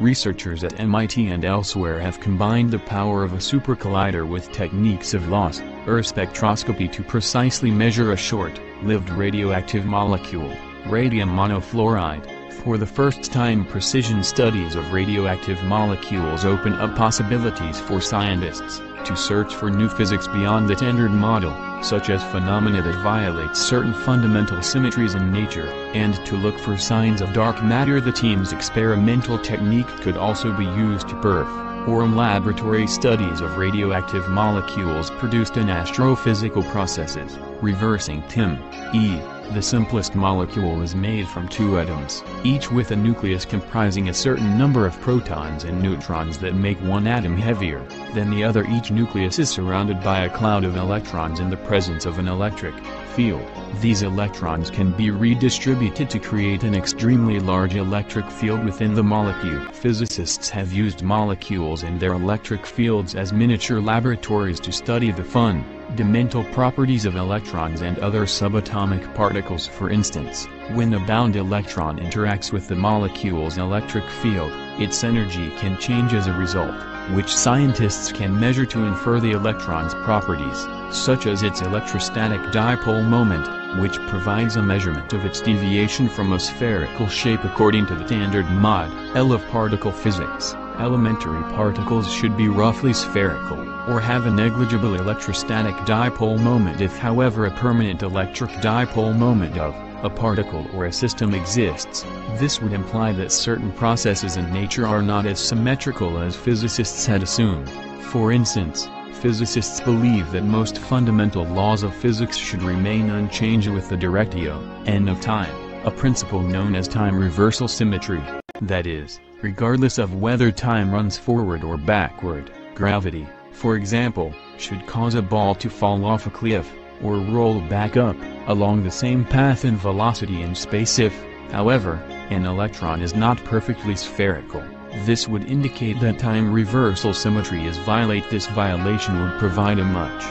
researchers at MIT and elsewhere have combined the power of a supercollider with techniques of loss, or spectroscopy to precisely measure a short-lived radioactive molecule, radium monofluoride. For the first time precision studies of radioactive molecules open up possibilities for scientists to search for new physics beyond the standard model, such as phenomena that violate certain fundamental symmetries in nature, and to look for signs of dark matter the team's experimental technique could also be used to perform laboratory studies of radioactive molecules produced in astrophysical processes, reversing TIM, E. The simplest molecule is made from two atoms, each with a nucleus comprising a certain number of protons and neutrons that make one atom heavier than the other. Each nucleus is surrounded by a cloud of electrons in the presence of an electric field. These electrons can be redistributed to create an extremely large electric field within the molecule. Physicists have used molecules and their electric fields as miniature laboratories to study the fun fundamental properties of electrons and other subatomic particles. For instance, when a bound electron interacts with the molecule's electric field, its energy can change as a result, which scientists can measure to infer the electron's properties, such as its electrostatic dipole moment, which provides a measurement of its deviation from a spherical shape according to the standard mod L of particle physics. Elementary particles should be roughly spherical, or have a negligible electrostatic dipole moment if however a permanent electric dipole moment of a particle or a system exists, this would imply that certain processes in nature are not as symmetrical as physicists had assumed. For instance, physicists believe that most fundamental laws of physics should remain unchanged with the directio, n of time, a principle known as time reversal symmetry. That is, regardless of whether time runs forward or backward, gravity, for example, should cause a ball to fall off a cliff, or roll back up, along the same path in velocity in space if, however, an electron is not perfectly spherical. This would indicate that time reversal symmetry is violate this violation would provide a much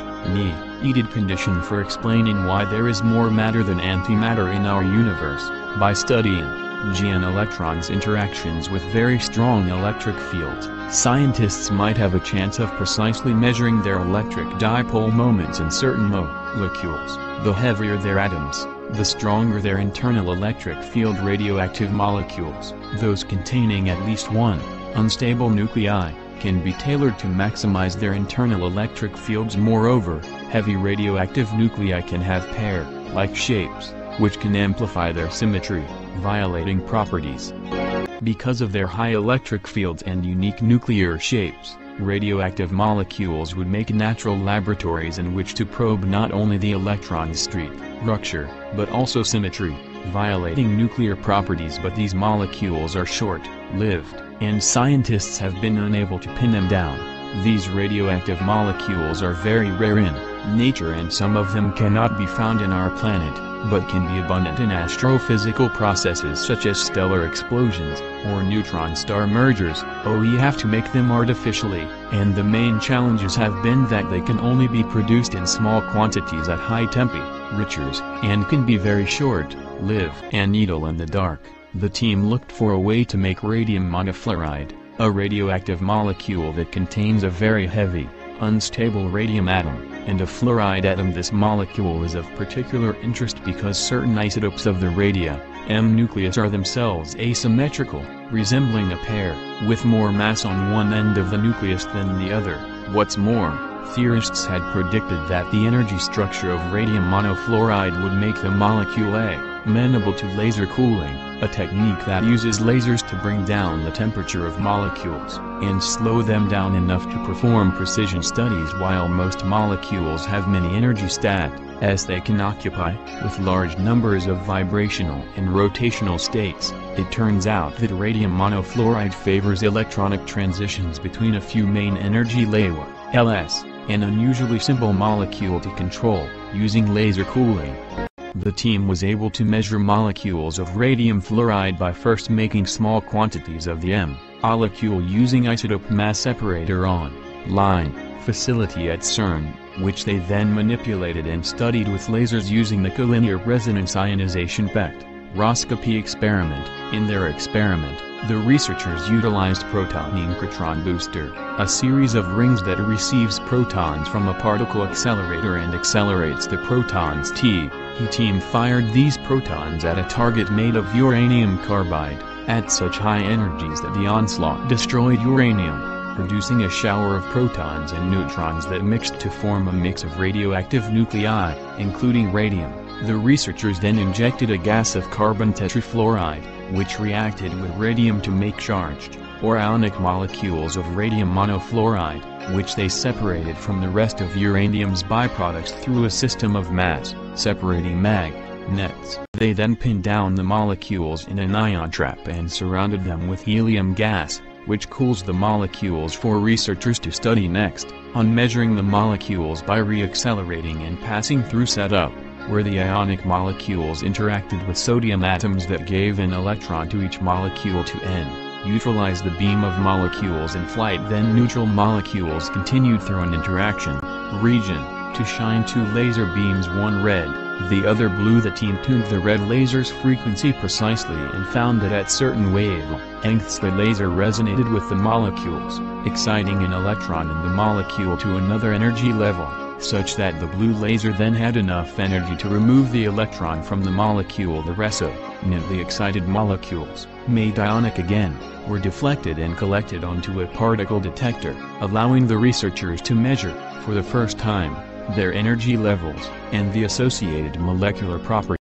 needed condition for explaining why there is more matter than antimatter in our universe, by studying GN electrons interactions with very strong electric fields, scientists might have a chance of precisely measuring their electric dipole moments in certain molecules. The heavier their atoms, the stronger their internal electric field radioactive molecules, those containing at least one, unstable nuclei, can be tailored to maximize their internal electric fields moreover, heavy radioactive nuclei can have pair-like shapes, which can amplify their symmetry violating properties. Because of their high electric fields and unique nuclear shapes, radioactive molecules would make natural laboratories in which to probe not only the electron's structure, but also symmetry, violating nuclear properties but these molecules are short-lived, and scientists have been unable to pin them down. These radioactive molecules are very rare in nature and some of them cannot be found in our planet but can be abundant in astrophysical processes such as stellar explosions, or neutron star mergers, oh we have to make them artificially, and the main challenges have been that they can only be produced in small quantities at high temperatures, and can be very short, live and needle in the dark. The team looked for a way to make radium monofluoride, a radioactive molecule that contains a very heavy, unstable radium atom and a fluoride atom this molecule is of particular interest because certain isotopes of the radium m nucleus are themselves asymmetrical, resembling a pair, with more mass on one end of the nucleus than the other. What's more, theorists had predicted that the energy structure of radium monofluoride would make the molecule amenable to laser cooling, a technique that uses lasers to bring down the temperature of molecules, and slow them down enough to perform precision studies while most molecules have many energy stat, as they can occupy, with large numbers of vibrational and rotational states, it turns out that radium monofluoride favors electronic transitions between a few main energy layers, LS, an unusually simple molecule to control, using laser cooling. The team was able to measure molecules of radium fluoride by first making small quantities of the M molecule using isotope mass separator on line facility at CERN, which they then manipulated and studied with lasers using the collinear resonance ionization effect. Roscopy experiment. In their experiment, the researchers utilized proton synchrotron booster, a series of rings that receives protons from a particle accelerator and accelerates the protons T. He team fired these protons at a target made of uranium carbide, at such high energies that the onslaught destroyed uranium, producing a shower of protons and neutrons that mixed to form a mix of radioactive nuclei, including radium. The researchers then injected a gas of carbon tetrafluoride, which reacted with radium to make charged, or ionic molecules of radium monofluoride, which they separated from the rest of uranium's byproducts through a system of mass, separating mag, nets. They then pinned down the molecules in an ion trap and surrounded them with helium gas, which cools the molecules for researchers to study next, on measuring the molecules by reaccelerating and passing through setup where the ionic molecules interacted with sodium atoms that gave an electron to each molecule to N, neutralize the beam of molecules in flight then neutral molecules continued through an interaction, region, to shine two laser beams one red, the other blue. The team tuned the red laser's frequency precisely and found that at certain wavelengths the laser resonated with the molecules, exciting an electron in the molecule to another energy level such that the blue laser then had enough energy to remove the electron from the molecule. The resonantly excited molecules, made ionic again, were deflected and collected onto a particle detector, allowing the researchers to measure, for the first time, their energy levels, and the associated molecular properties.